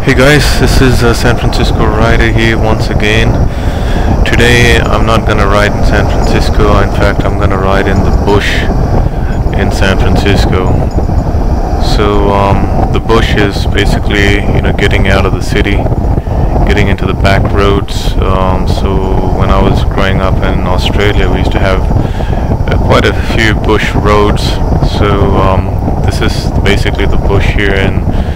Hey guys, this is uh, San Francisco Rider here once again. Today I'm not gonna ride in San Francisco, in fact I'm gonna ride in the bush in San Francisco. So um, the bush is basically, you know, getting out of the city, getting into the back roads. Um, so when I was growing up in Australia we used to have uh, quite a few bush roads. So um, this is basically the bush here in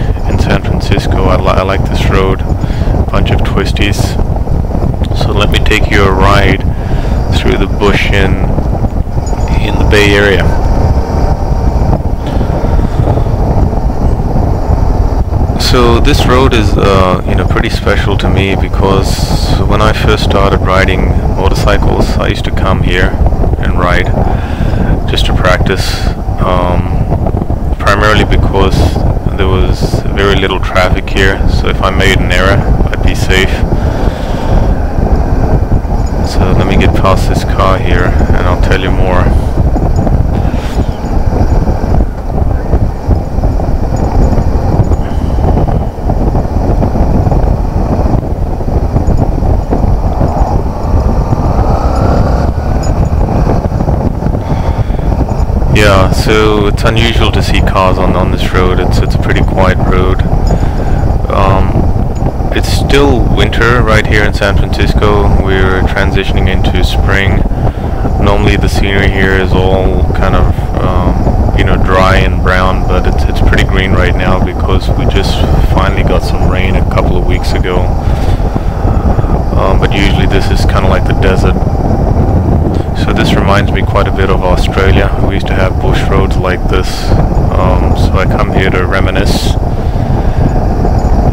San Francisco. I, li I like this road, a bunch of twisties. So let me take you a ride through the bush in in the Bay Area. So this road is, uh, you know, pretty special to me because when I first started riding motorcycles, I used to come here and ride just to practice. Um, primarily because there was very little traffic here, so if I made an error, I'd be safe. So let me get past this car here and I'll tell you more. Yeah, so it's unusual to see cars on, on this road. It's it's a pretty quiet road. Um, it's still winter right here in San Francisco. We're transitioning into spring. Normally the scenery here is all kind of um, you know dry and brown, but it's it's pretty green right now because we just finally got some rain a couple of weeks ago. Um, but usually this is kind of like the desert reminds me quite a bit of Australia. We used to have bush roads like this. Um, so I come here to reminisce.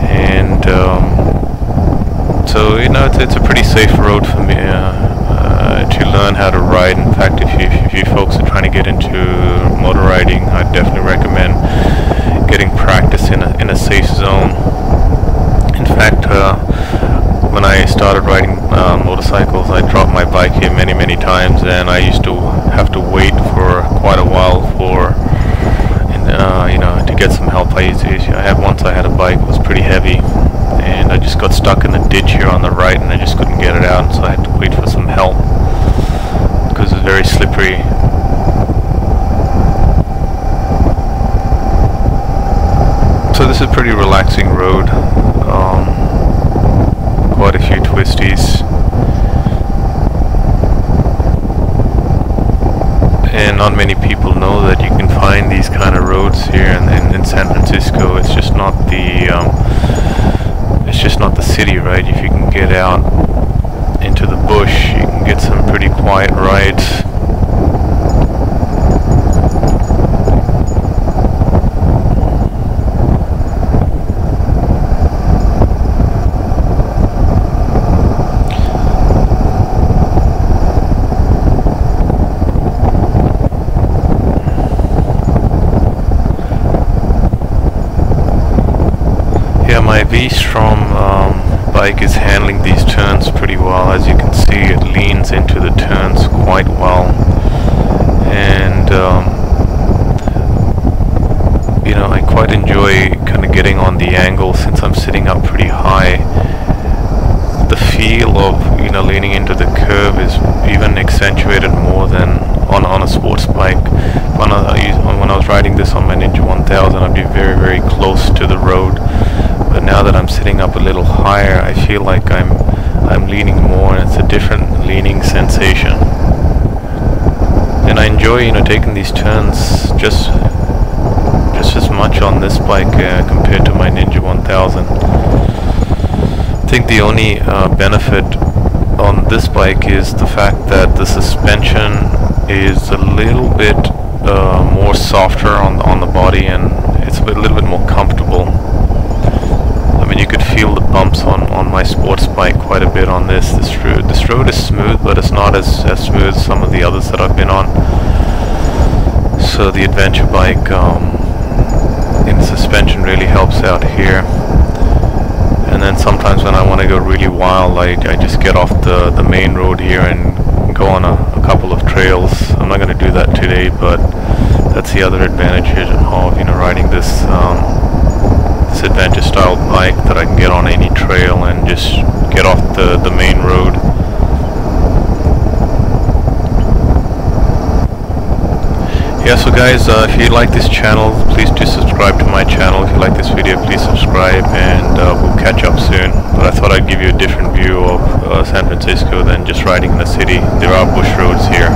And um, so, you know, it's, it's, a pretty safe road for me uh, uh, to learn how to ride. In fact, if you, if you folks are trying to get into motor riding, I'd definitely recommend getting practice in a, in a safe zone. In fact, uh, when I started riding uh, motorcycles, I dropped my bike here many, many times, and I used to have to wait for quite a while for, uh, you know, to get some help. I used to, I had once I had a bike it was pretty heavy, and I just got stuck in the ditch here on the right, and I just couldn't get it out, and so I had to wait for some help because it's very slippery. So this is a pretty relaxing road. Um, quite a few twisties. And not many people know that you can find these kind of roads here in, in, in San Francisco. It's just not the um, it's just not the city, right? If you can get out into the bush, you can get some pretty quiet rides. My V-Strom um, bike is handling these turns pretty well. As you can see, it leans into the turns quite well. And, um, you know, I quite enjoy kind of getting on the angle since I'm sitting up pretty high. The feel of, you know, leaning into the curve is even accentuated more than on, on a sports bike. When I, when I was riding this on my Ninja 1000, I'd be very, very close to the road but now that I'm sitting up a little higher I feel like I'm I'm leaning more and it's a different leaning sensation. And I enjoy you know taking these turns just just as much on this bike uh, compared to my Ninja 1000 I think the only uh, benefit on this bike is the fact that the suspension is a little bit uh, more softer on, on the body and it's a, little bit more comfortable mean, you could feel the bumps on, on my sports bike quite a bit on this. This road, this road is smooth, but it's not as, as smooth as some of the others that I've been on. So the adventure bike um, in suspension really helps out here. And then sometimes when I want to go really wild, I, I just get off the, the main road here and go on a, a couple of trails. I'm not going to do that today, but that's the other advantage of you know riding this um, this adventure style bike that I can get on any trail and just get off the, the main road. Yeah, so guys, uh, if you like this channel, please do subscribe to my channel. If you like this video, please subscribe and uh, we'll catch up soon. But I thought I'd give you a different view of uh, San Francisco than just riding in the city. There are bush roads here.